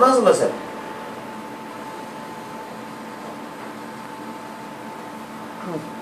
Hazırla sen. Al.